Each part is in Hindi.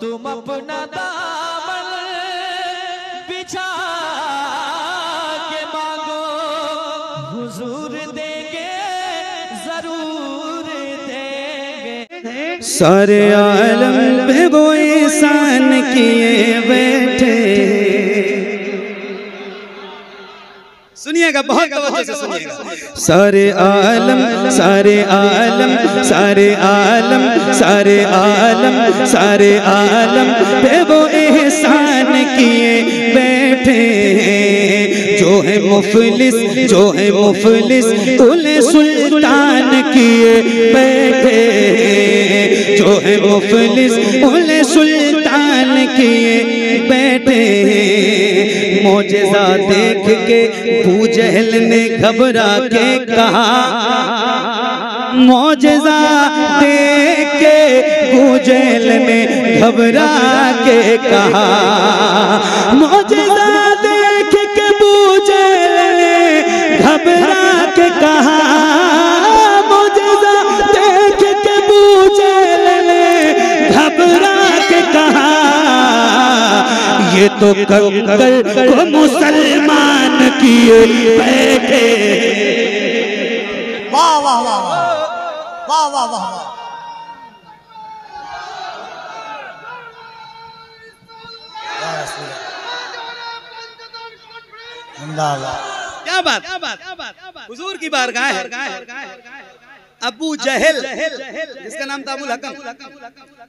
तुम अपना दामन बिछा के मांगो। हुजूर देंगे, ज़रूर देंगे। सारे आलम पे वो इंसान किए बैठे। सुनिएगा बहुत तवज्जो से सुनिएगा। सारे आलम सारे आलम सारे आलम सारे आलम सारे आलम पे वो एहसान किए बैठे हैं। जो है मुफलिस जो है मुफलिस उन्हें सुल्तान किए बैठे जो है मुफलिस उन्हें सुल्तान किए बैठे हैं। मोजजा देख के भूजहल ने घबरा के कहा मोजा देख के भूजहल ने घबरा के कहा मोजजा ये तो कंकर को मुसलमान किए बैठे। वाह वाह वाह। वाह वाह वाह वाह। क्या बात? क्या बात? क्या बात? हुजूर की बारगाह है। अबू जहल जिसका नाम था अबुल हकम।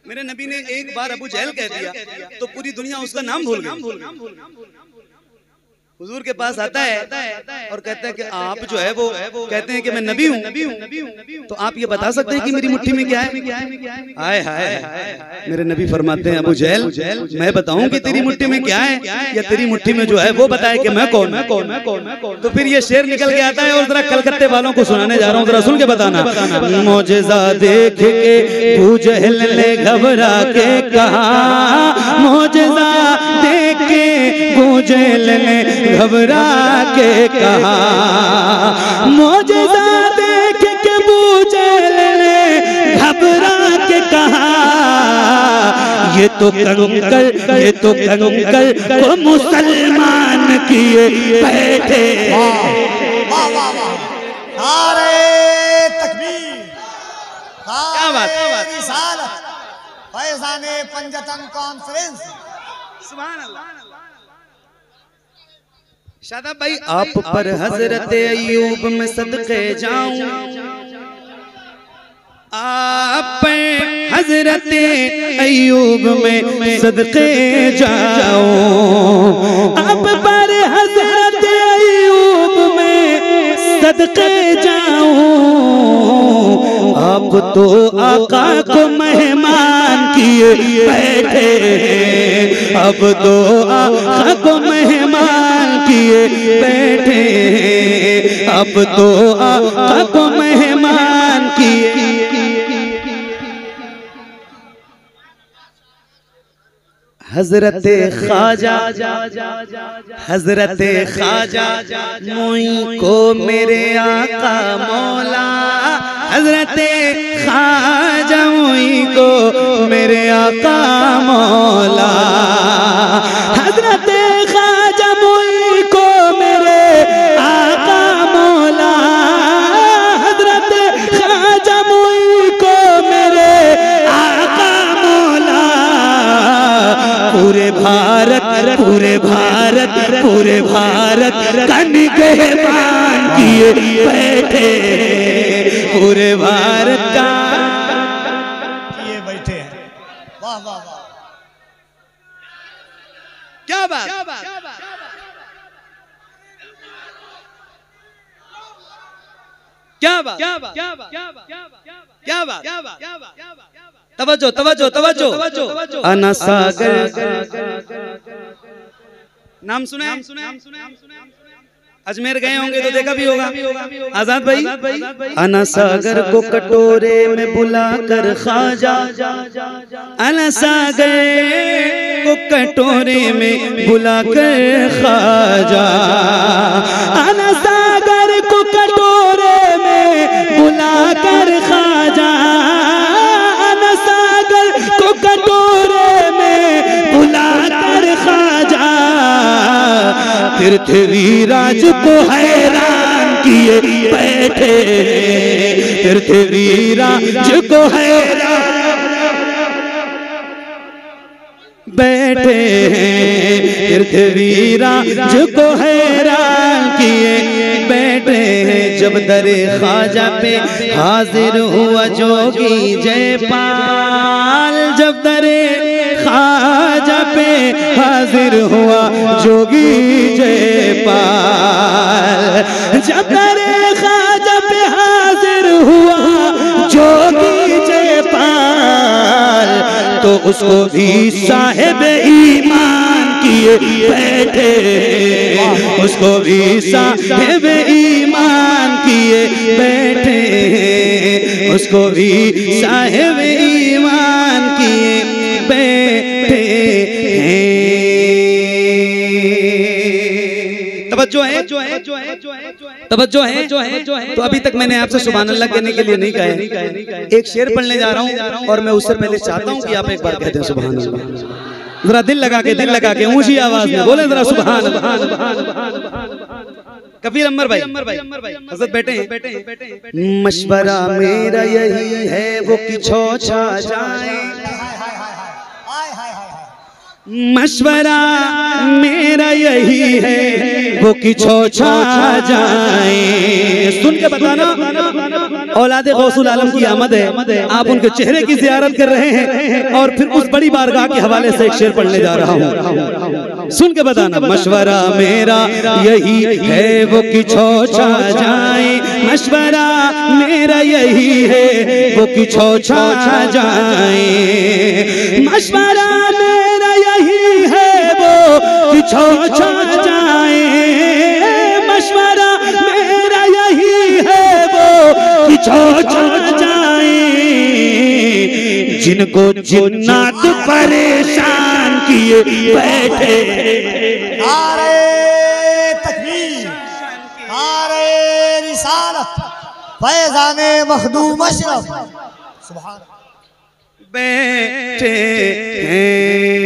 मेरे नबी ने एक बार अबू जहल कह दिया तो पूरी दुनिया उसका नाम भूल गई। हुजूर के पास आता है और कहता है कि आप जो है वो कहते हैं कि मैं नबी हूँ। तो आप ये बता सकते हैं कि मेरी मुट्ठी में क्या है? हाय हाय मेरे नबी फरमाते हैं अबू जहल मैं बताऊँ कि तेरी मुट्ठी में क्या है? या तेरी मुट्ठी में जो है वो बताए कि मैं कौन मैं कौन मैं कौन मैं कौन तो फिर ये शेर निकल के आता है और जरा कलकत्ते वालों को सुनाने जा रहा हूँ जरा सुन के बताना। मोजेजा देख के जहल ने घबरा के कहा मोजेजा देख के ने घबरा के कहा मोजेजा देख के अबू ने घबरा के कहा ये तो कंकर ये तो कंकर को मुसलमान किए बैठे वाह वाह वाह नारे तकबीर क्या बात, क्या बात? रिसालत फैजाने पंजतन कॉन्फ्रेंस शादाब भाई आप पर हज़रत अयूब में सदके जाऊँ। आप हज़रत अयूब में सदके जाऊँ। आप पर हज़रत अयूब में सदके जाऊँ। आप तो आका को मेहमान किए बैठे। अब तो आका को मेहमान किए बैठे। अब तो आका मेहमान किए। हज़रत ख्वाजा हज़रत ख्वाजा, मोई को मेरे आका मौला। हज़रत ख्वाजा, मोई को मेरे आका मौला। हज़रत कन मान किए बैठे पूरे भारत का किए बैठे हैं वाह वाह वाह क्या बात क्या बात क्या बात क्या बात क्या बात क्या बात क्या बात तवज्जो तवज्जो तवज्जो अना सागर नाम सुने? नाम सुने? नाम सुने? अजमेर गए होंगे तो देखा भी होगा आज़ाद भाई? अना सागर को कटोरे में बुला बुलाकर खाजा अना सागर को कटोरे में बुला बुलाकर खाजा अना पृथ्वीराज को हैरान किए बैठे। पृथ्वीराज को हैरान बैठे। पृथ्वीराज को हैरान किए बैठे। हैं जब दरे ख्वाजा पे हाजिर हुआ जोगी जयपाल, जब दरे ख्वाजा पे हाजिर हुआ जोगी जयपाल। जब दरे ख्वाजा पे हाजिर हुआ जोगी जयपाल तो उसको भी साहेब ईमान किए बैठे। उसको भी साहेब ईमान किए बैठे। उसको भी साहेब ईमान किए बैठे। तवज्जो है? जो है? जो है? जो है? तवज्जो है? जो है? जो है तो अभी तक मैंने आपसे सुबह अल्लाह कहने के लिए नहीं कहा एक शेर पढ़ने जा रहा हूँ और मैं उससे पहले चाहता हूँ कि आप एक बार कहते हैं अल्लाह। जरा दिल लगा के दिल लगा के ऊँची आवाज़ में बोले जरा अल्लाह। कबीर अमर भाई हज़रत बैठे हैं। बैठे हैं बैठे हैं मशवरा मेरा यही है वो कि छो छा जाए। मशवरा मेरा यही है, वो कि छो छा जाए। सुन के बताना, औलाद गौसुल आलम की आमद है। आप उनके चेहरे की जियारत कर रहे हैं और फिर उस बड़ी बारगाह के हवाले से एक शेर पढ़ने जा रहा हूँ। सुन के बताना, मशवरा मेरा यही है, वो कि छो छा जाए। मशवरा मेरा यही है, वो कि छो छा जाए। मशवरा छो छा जाए मशवरा मेरा यही है वो कि छो छा जाए। जिनको जिन्नात परेशान किए बैठे। नारे तकबीर नारे रिसालत फैजान मखदूम अशरफ। सुभान। बैठे हैं।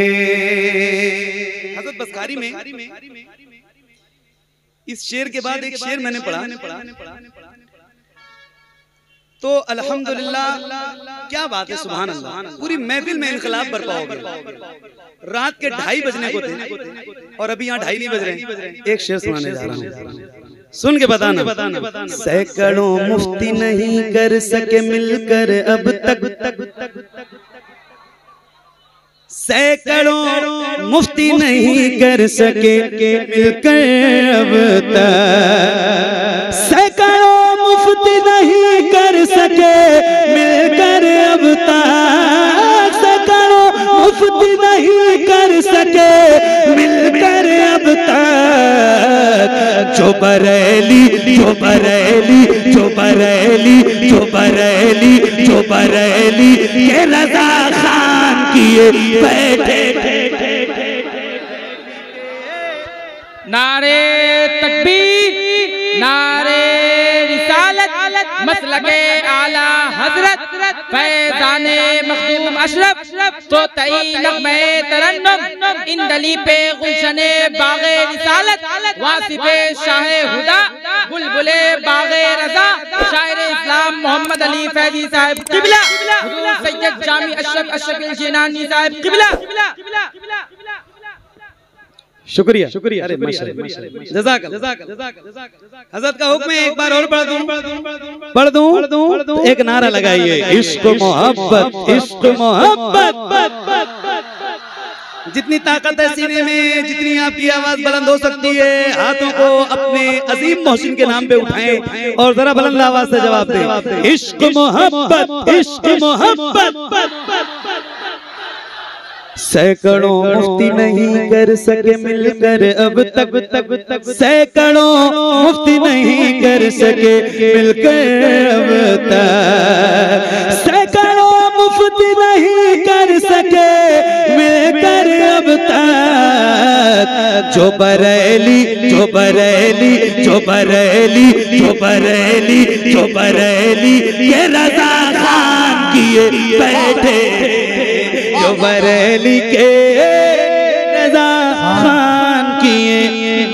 बसकारी में इस शेर के बाद एक शेर मैंने पढ़ा। तो अल्हम्दुलिल्लाह, क्या बात है सुभान अल्लाह पूरी महफिल में इनकलाब बरपा हो गया रात के ढाई बजने को थे, और अभी यहाँ ढाई नहीं बज रहे एक शेर सुनाने जा रहा हूँ। सुन के बताना। बताना सैकड़ों मुफ्ती नहीं कर सके मिलकर अब तक तक तक। सैकड़ों मुफ्ती नहीं कर सके मिलकर अब तक। सैकड़ों मुफ्ती नहीं कर सके मिलकर अब तक। सैकड़ों मुफ्ती नहीं कर सके मिलकर अब तक। जो बरेली जो बरेली जो बरेली जो बरेली जो बरेली ये रजा खान किए बैठे मसलके आला हज़रत। फैजाने मखदूम अशरफ। तो तई नगमे तरन्नुम। इन दली पे गुलशने बागे रिसालत। वासिफे शाह हुदा। बुलबुले बागे रजा। शायर इस्लाम मोहम्मद अली फैजी साहब। किबला। हुजूर सैयद जामी अशरफ अशरफ जिनानी साहब। किबला। शुक्रिया। शुक्रिया। अरे जजाक हज़रत का हुक्म एक बार और पढ़ दूँ। पढ़ दूँ। पढ़ दूँ। एक नारा लगाइए। इश्क मोहब्बत। इश्क मोहब्बत। जितनी ताकत है सीने में जितनी आपकी आवाज़ बुलंद हो सकती है हाथों को अपने अजीम मोहसिन के नाम पे उठाएँ और जरा बुलंद आवाज़ से जवाब दें। इश्क मोहब्बत। इश्क मोहब्बत। सैकड़ों मुफ्ती नहीं कर सके मिलकर अब तक तक तक। सैकड़ों मुफ्ती नहीं कर सके मिलकर अब तक। सैकड़ों मुफ्ती नहीं कर सके मिलकर अब तक। जो बरेली जो बरेली जो बरेली जो बरेली जो बरेली ये रजा खान किए बैठे। जो बरेली के रजा खान किए